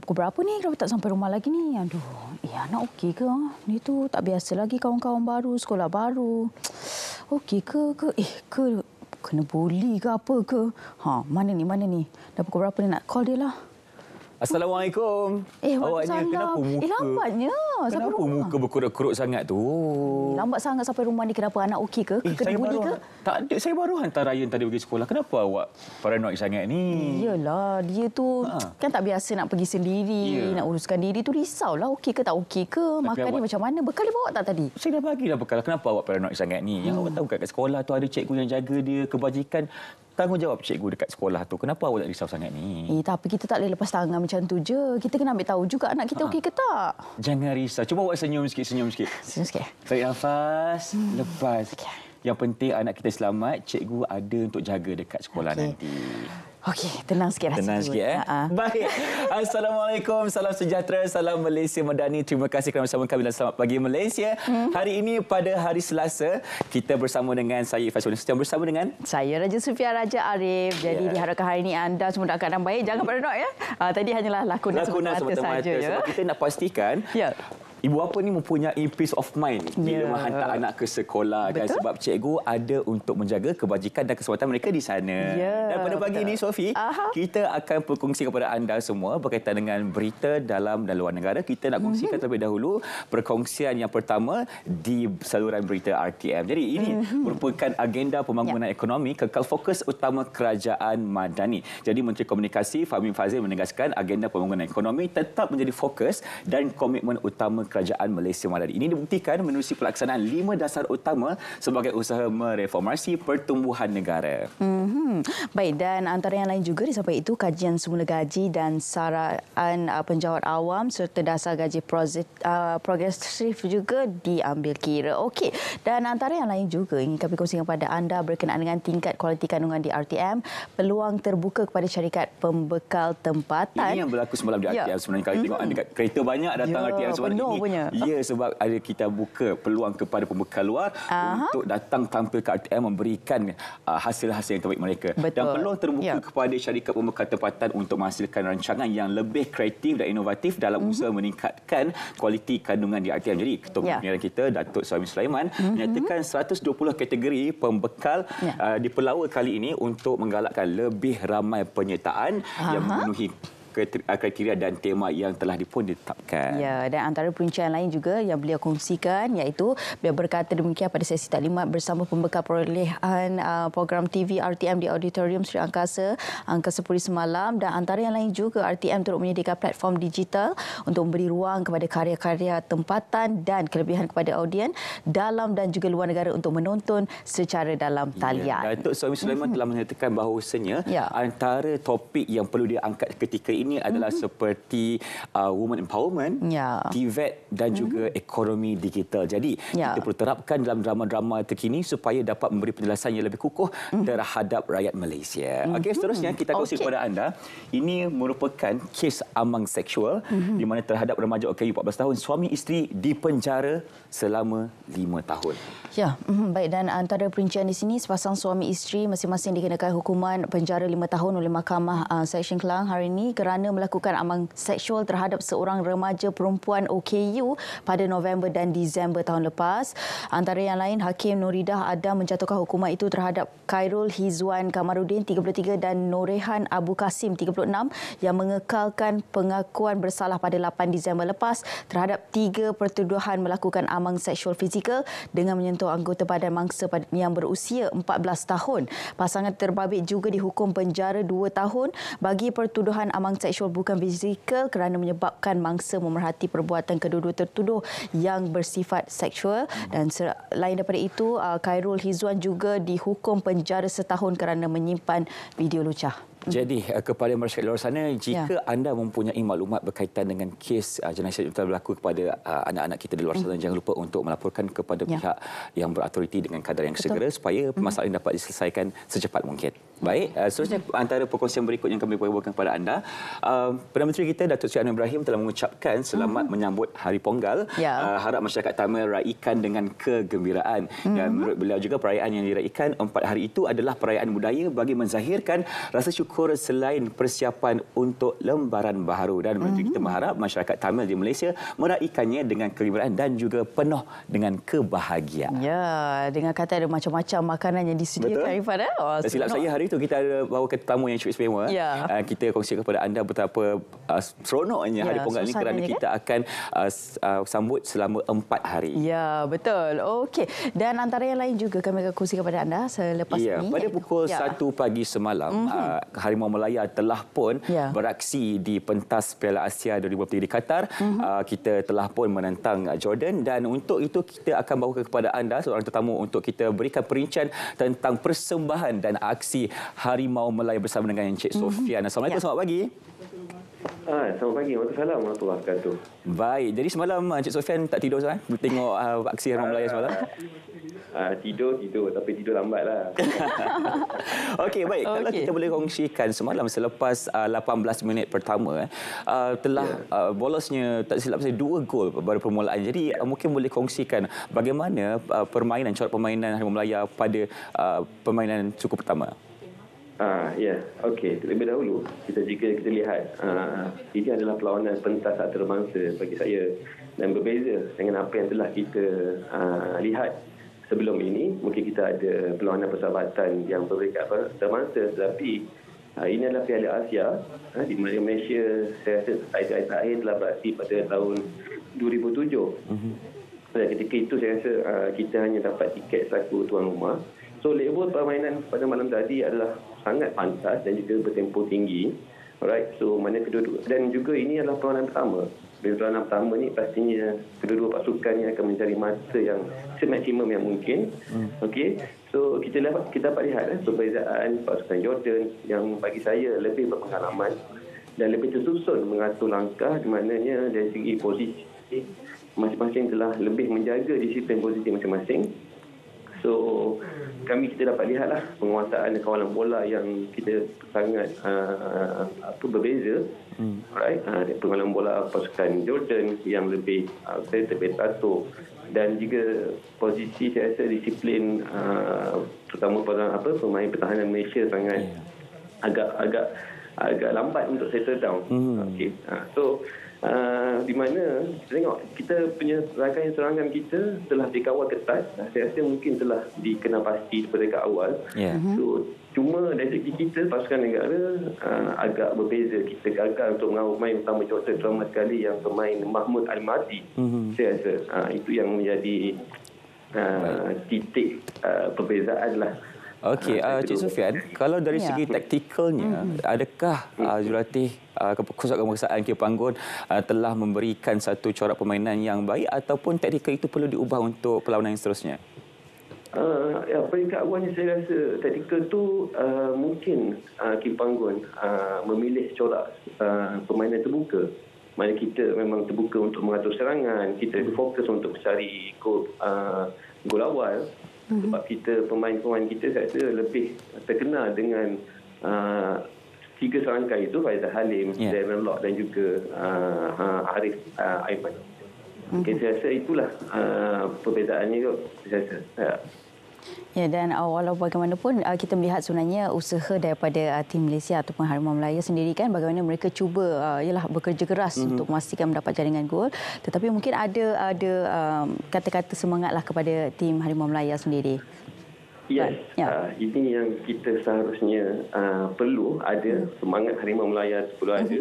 pukul berapa ni? Kenapa tak sampai rumah lagi ni? Aduh, eh anak okey ke? Ni tu tak biasa lagi kawan-kawan baru, sekolah baru. Okey ke? ke? Eh, ke kena bully ke apa ke? Ha, mana ni, mana ni? Dah pukul berapa ni nak call dia lah. Assalamualaikum. Eh, Awaknya kenapa muka? Eh, lambatnya. Sampai Kenapa rumah. muka berkerut-kerut sangat tu? Lambat sangat sampai rumah ni. Kenapa anak okey ke? Eh, kena baru, ke? Tak ada, saya baru hantar Ryan tadi pergi sekolah. Kenapa awak paranoid sangat ni? Iyalah, dia tu Ha. kan tak biasa nak pergi sendiri, Ya. nak uruskan diri tu risaulah okey ke tak okey ke, makan ni macam mana, bekal dia bawa tak tadi? Saya dah bagi dah bekal. Kenapa awak paranoid sangat ni? Yang awak tahu kat kat sekolah tu ada cikgu yang jaga dia, kebajikan. Tanggungjawab cikgu dekat sekolah tu. Kenapa awak tak risau sangat ni? Eh, tapi kita tak boleh lepas tangan macam tu je. Kita kena ambil tahu juga anak kita okey ke tak. Jangan risau. Cuba awak senyum sikit, senyum sikit. Senyum sikit. Tarik nafas, lepas. Okey. Yang penting anak kita selamat, cikgu ada untuk jaga dekat sekolah Okey. nanti. Okey, tenang sikit rasa Tenang sikit eh. Ha. Baik. Assalamualaikum, salam sejahtera, salam Malaysia Madani. Terima kasih kerana bersama kami dan selamat pagi Malaysia. Hmm. Hari ini pada hari Selasa, kita bersama dengan saya Ifas Sunan bersama dengan Saya Raja Sufia Raja Arif. Jadi Ya. diharapkan hari ini anda semua dalam keadaan baik. Jangan paranoid ya. Uh, tadi hanyalah lakonan, lakonan semata-mata semata-mata saja ya. sebab kita nak pastikan Ya. Ibu bapa ni mempunyai peace of mind bila Ya. menghantar anak ke sekolah kan Betul. sebab cikgu ada untuk menjaga kebajikan dan keselamatan mereka di sana. Ya, dan pada pagi betul. ini Sofi, Aha. kita akan berkongsi kepada anda semua berkaitan dengan berita dalam dan luar negara. Kita nak kongsikan Mhm. terlebih dahulu perkongsian yang pertama di saluran berita RTM. Jadi ini Mhm. merupakan agenda pembangunan Ya. ekonomi kekal fokus utama kerajaan Madani. Jadi Menteri Komunikasi Fahmi Fazil menegaskan agenda pembangunan ekonomi tetap menjadi fokus dan komitmen utama kerajaan Malaysia Madani. Ini dibuktikan menerusi pelaksanaan lima dasar utama sebagai usaha mereformasi pertumbuhan negara. Hmm. Baik dan antara yang lain juga disampaikan itu kajian semula gaji dan saraan uh, penjawat awam serta dasar gaji uh, progresif juga diambil kira. Okey. Dan antara yang lain juga ingin kami kongsikan kepada anda berkenaan dengan tingkat kualiti kandungan di RTM, peluang terbuka kepada syarikat pembekal tempatan. Ini yang berlaku semalam di Ya. RTM sebenarnya kalau tengok ada kat kereta banyak datang Ya, RTM semalam penuh ini. Punya. Ya sebab ada kita buka peluang kepada pembekal luar Aha. untuk datang tampil ke RTM memberikan uh, hasil-hasil yang terbaik mereka. Betul. Dan peluang terbuka Ya. kepada syarikat pembekal tempatan untuk menghasilkan rancangan yang lebih kreatif dan inovatif dalam Mhm. usaha meningkatkan kualiti kandungan di RTM. Jadi Ketua Ya. Penyiaran kita Datuk Suami Sulaiman menyatakan 120 kategori pembekal Ya. uh, di Pelawa kali ini untuk menggalakkan lebih ramai penyertaan yang Aha. memenuhi kriter- kriteria dan tema yang telah dipun ditetapkan. Ya, dan antara perincian lain juga yang beliau kongsikan iaitu beliau berkata demikian pada sesi taklimat bersama pembekal perolehan uh, program TV RTM di Auditorium Sri Angkasa Angkasa Puri semalam dan antara yang lain juga RTM turut menyediakan platform digital untuk memberi ruang kepada karya-karya tempatan dan kelebihan kepada audien dalam dan juga luar negara untuk menonton secara dalam talian. Ya, Datuk Suami Sulaiman telah menyatakan bahawasanya Ya. antara topik yang perlu diangkat ketika ini adalah seperti uh, women empowerment, Ya. TVET dan juga ekonomi digital. Jadi Ya. kita perlu terapkan dalam drama-drama terkini supaya dapat memberi penjelasan yang lebih kukuh terhadap rakyat Malaysia. Okey, seterusnya kita kongsi Okey. kepada anda, ini merupakan kes amang seksual di mana terhadap remaja OKU 14 tahun suami isteri dipenjara selama 5 tahun. Ya, mhm, baik dan antara perincian di sini sepasang suami isteri masing-masing dikenakan hukuman penjara lima tahun oleh Mahkamah uh, Seksyen Kelang hari ini kerana melakukan amang seksual terhadap seorang remaja perempuan OKU pada November dan Disember tahun lepas. Antara yang lain Hakim Nuridah Adam menjatuhkan hukuman itu terhadap Khairul Hizwan Kamarudin 33 dan Norehan Abu Kasim 36 yang mengekalkan pengakuan bersalah pada 8 Disember lepas terhadap tiga pertuduhan melakukan amang seksual fizikal dengan menyentuh anggota badan mangsa yang berusia 14 tahun. Pasangan terbabit juga dihukum penjara 2 tahun bagi pertuduhan amang seksual bukan fizikal kerana menyebabkan mangsa memerhati perbuatan kedua-dua tertuduh yang bersifat seksual dan selain daripada itu uh, Khairul Hizwan juga dihukum penjara setahun kerana menyimpan video lucah. Jadi uh, kepada masyarakat luar sana jika Ya. anda mempunyai maklumat berkaitan dengan kes uh, jenayah yang telah berlaku kepada uh, anak-anak kita di luar sana jangan lupa untuk melaporkan kepada Hmm. Ya. pihak yang berautoriti dengan kadar yang Betul. Hmm. segera supaya masalah ini dapat diselesaikan secepat mungkin. Baik, uh, seterusnya antara perkongsian berikut yang kami bawakan kepada anda uh, Perdana Menteri kita Datuk Seri Anwar Ibrahim telah mengucapkan selamat menyambut Hari Ponggal. Hmm. Ya. Uh, harap masyarakat Tamil raikan dengan kegembiraan dan menurut beliau juga perayaan yang diraikan empat hari itu adalah perayaan budaya bagi menzahirkan rasa syukur syukur selain persiapan untuk lembaran baharu dan mm-hmm. kita berharap masyarakat Tamil di Malaysia meraihkannya dengan kegembiraan dan juga penuh dengan kebahagiaan. Ya, dengan kata ada macam-macam makanan yang disediakan Irfan. Eh? Oh, silap saya hari itu kita ada bawa ke tetamu yang cukup istimewa. Ya. Uh, kita kongsi kepada anda betapa uh, seronoknya ya, hari Ponggal ini kerana kan? kita akan uh, uh, sambut selama empat hari. Ya, betul. Okey. Dan antara yang lain juga kami akan kongsi kepada anda selepas ya, ini. Pada pukul ya. 1 pagi semalam, mm-hmm. uh, Harimau Melaya telah pun ya. beraksi di pentas Piala Asia 2023 di Qatar. Mm-hmm. Uh, kita telah pun menentang Jordan dan untuk itu kita akan bawa kepada anda seorang tetamu untuk kita berikan perincian tentang persembahan dan aksi Harimau Melaya bersama dengan Encik mm-hmm. Sofian. Assalamualaikum, ya. selamat pagi. Ah, selamat pagi. Waalaikumsalam warahmatullahi wabarakatuh. Baik. Jadi semalam Encik Sofian tak tidur kan? Tengok uh, aksi Harimau Melaya semalam. Uh, tidur, tidur. Tapi tidur lambat lah. Okey, baik. Okay. Kalau kita boleh kongsikan semalam selepas uh, 18 minit pertama, uh, telah yeah. uh, bolosnya, tak silap saya, dua gol pada permulaan. Jadi uh, mungkin boleh kongsikan bagaimana uh, permainan, corak permainan Harimau Melaya pada uh, permainan cukup pertama. Ah, ya, okey. Lebih dahulu kita jika kita lihat uh, ini adalah perlawanan pentas antarabangsa bagi saya dan berbeza dengan apa yang telah kita uh, lihat sebelum ini mungkin kita ada perlawanan persahabatan yang berbeza antarabangsa tetapi uh, ini adalah Piala Asia uh, di mana Malaysia saya rasa ayat terakhir telah beraksi pada tahun 2007 mm-hmm. dan ketika itu saya rasa uh, kita hanya dapat tiket selaku tuan rumah so level permainan pada malam tadi adalah sangat pantas dan juga bertempo tinggi Alright, so mana kedua-dua dan juga ini adalah perlawanan pertama di perlawanan pertama ni pastinya kedua-dua pasukan ni akan mencari masa yang semaksimum yang mungkin. Hmm. Okey. So kita dapat kita dapat lihat eh, perbezaan pasukan Jordan yang bagi saya lebih berpengalaman dan lebih tersusun mengatur langkah di mananya dari segi posisi masing-masing telah lebih menjaga disiplin posisi masing-masing. So kami kita dapat lihatlah penguasaan kawalan bola yang kita sangat uh, apa berbeza hmm. right uh, penguasaan bola pasukan Jordan yang lebih uh, saya lebih teratur dan juga posisi saya rasa disiplin uh, terutama pada apa pemain pertahanan Malaysia sangat yeah. agak agak agak lambat untuk settle down hmm. okey uh, so Uh, di mana kita tengok kita punya rangkaian serangan kita telah dikawal ketat saya rasa mungkin telah dikenal pasti daripada awal yeah. Mhm. so cuma dari segi kita pasukan negara uh, agak berbeza kita gagal untuk mengawal pemain utama Jordan terutama sekali yang pemain Mahmud Al-Mati mm-hmm. saya rasa uh, itu yang menjadi uh, titik uh, perbezaan lah Okey, uh, Cik Sufian, kalau dari ya. segi taktikalnya, mm-hmm. adakah uh, jurulatih uh, keputusan Kio Panggon uh, telah memberikan satu corak permainan yang baik ataupun taktikal itu perlu diubah untuk perlawanan yang seterusnya? Uh, ya, peringkat awalnya saya rasa taktikal itu uh, mungkin uh, Kio Panggon uh, memilih corak uh, permainan terbuka. Mana kita memang terbuka untuk mengatur serangan, kita fokus untuk mencari gol, uh, gol awal hmm sebab kita pemain-pemain kita saya rasa lebih terkenal dengan uh, tiga serangkai itu Faizal Halim, yeah. Darren Lock dan juga uh, Arif uh, Aiman. Mm-hmm. Okay, saya rasa itulah uh, perbezaannya kot. Saya rasa. Ya. Ya dan uh, walau bagaimanapun uh, kita melihat sebenarnya usaha daripada uh, tim Malaysia ataupun Harimau Melaya sendiri kan bagaimana mereka cuba uh, ialah bekerja keras mm-hmm. untuk memastikan mendapat jaringan gol tetapi mungkin ada ada um, kata-kata semangatlah kepada tim Harimau Melaya sendiri. Yes, ya. uh, ini yang kita seharusnya uh, perlu ada semangat Harimau Melaya perlu ada.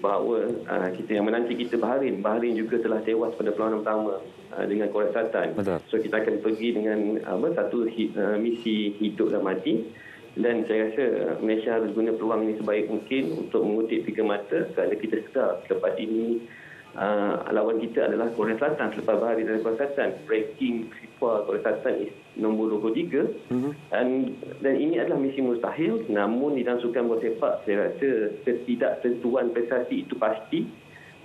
Bahawa uh, kita yang menanti kita Bahrain. Bahrain juga telah tewas pada perlawanan pertama uh, dengan Korea Selatan. Betul. So kita akan pergi dengan uh, satu hi, uh, misi hidup dan mati. Dan saya rasa uh, Malaysia harus guna peluang ini sebaik mungkin untuk mengutip tiga mata kerana kita sedar selepas ini uh, lawan kita adalah Korea Selatan selepas Bahrain dan Korea Selatan. Ranking FIFA Korea Selatan is nombor 23 mm-hmm. dan dan ini adalah misi mustahil namun di dalam sukan bola sepak saya rasa ketidaktentuan prestasi itu pasti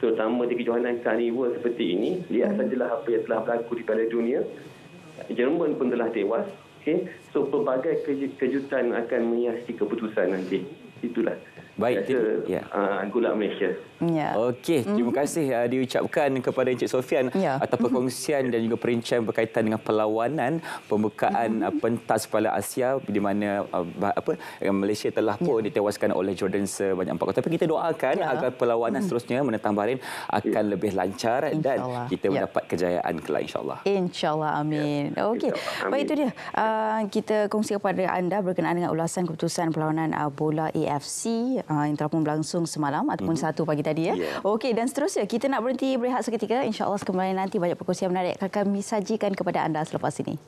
terutama di kejohanan karnival seperti ini lihat mm-hmm. sajalah apa yang telah berlaku di Piala Dunia Jerman pun telah tewas okay? so pelbagai kejutan akan menghiasi keputusan nanti itulah Baik, Biasa, ya. uh, gula Malaysia. Ya. Okey, terima kasih uh, diucapkan kepada Encik Sofian Ya. atas perkongsian dan juga perincian berkaitan dengan perlawanan pembukaan uh, pentas Piala Asia di mana uh, apa uh, Malaysia telah pun ditewaskan oleh Jordan sebanyak empat kota. Tapi kita doakan Ya. agar perlawanan seterusnya menentang Bahrain akan lebih lancar dan InsyaAllah. kita Ya. mendapat kejayaan kelak insya-Allah. InsyaAllah, amin. Okey, InsyaAllah, baik itu dia. Uh, kita kongsi kepada anda berkenaan dengan ulasan keputusan perlawanan uh, bola AFC uh, yang telah pun berlangsung semalam ataupun satu pagi tadi. ya. Ya. Okey, dan seterusnya kita nak berhenti berehat seketika. InsyaAllah kembali nanti banyak perkongsian menarik akan kami sajikan kepada anda selepas ini.